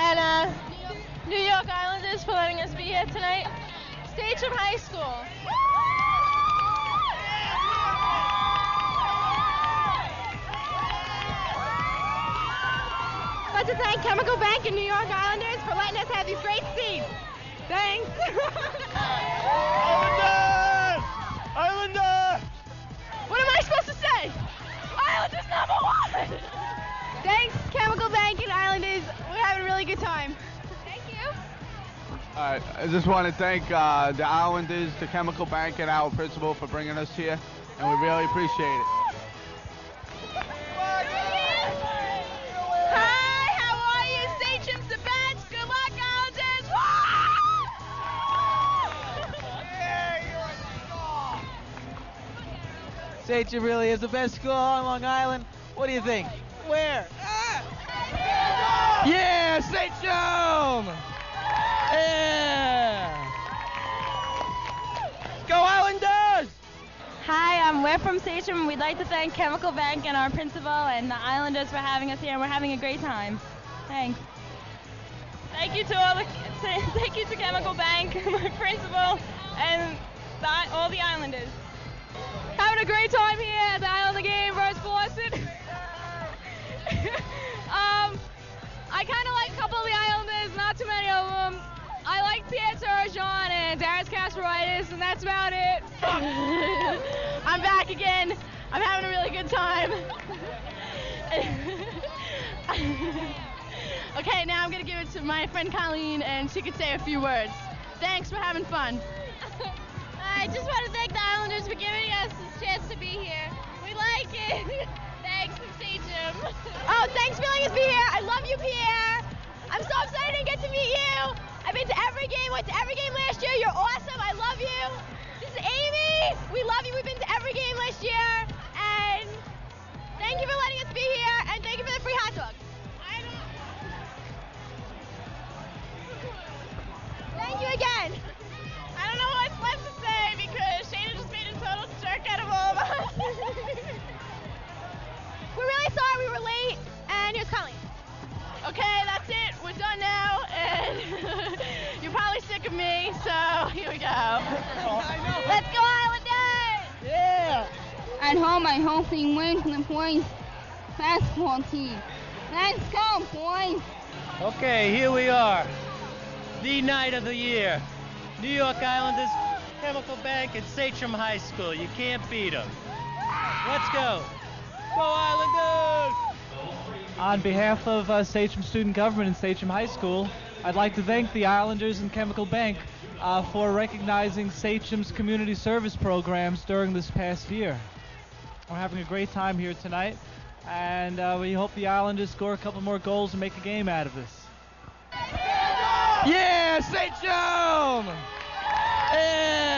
and uh, New York Islanders for letting us be here tonight. Sachem High School. I'd like to thank Chemical Bank and New York Islanders for letting us have these great seats. Thanks. right, I just want to thank uh, the Islanders, the Chemical Bank, and our principal for bringing us here, and we really appreciate it. Hi, how are you? Sachem's the best. Good luck, Islanders. Sachem really is the best school on Long Island. What do you think? Where? Ah! Yeah, Sachem! Yeah! Go Islanders! Hi, um, we're from Sachem. We'd like to thank Chemical Bank and our principal and the Islanders for having us here, and we're having a great time. Thanks. Thank you to all the, thank you to Chemical Bank, my principal, and the, all the Islanders. Having a great time here at the Islander game versus Boston. um, I kind of like a couple of the Islanders, not too many of them. I like Pierre Turgeon and Darius Kasparaitis, and that's about it. I'm back again. I'm having a really good time. okay, now I'm gonna give it to my friend Colleen, and she could say a few words. Thanks for having fun. I just want to thank the Islanders for giving us this chance to be here. We like it. thanks from Sachem. oh, thanks for letting us be here. I love you, Pierre. I'm so excited to get to meet you. At home, I hope they win the points basketball team. Let's go, boys! Okay, here we are. The night of the year. New York Islanders, Chemical Bank, and Sachem High School. You can't beat them. Let's go. Go Islanders! On behalf of uh, Sachem Student Government and Sachem High School, I'd like to thank the Islanders and Chemical Bank uh, for recognizing Sachem's community service programs during this past year. We're having a great time here tonight, and uh, we hope the Islanders score a couple more goals and make a game out of this. Yeah, Sachem! Yeah!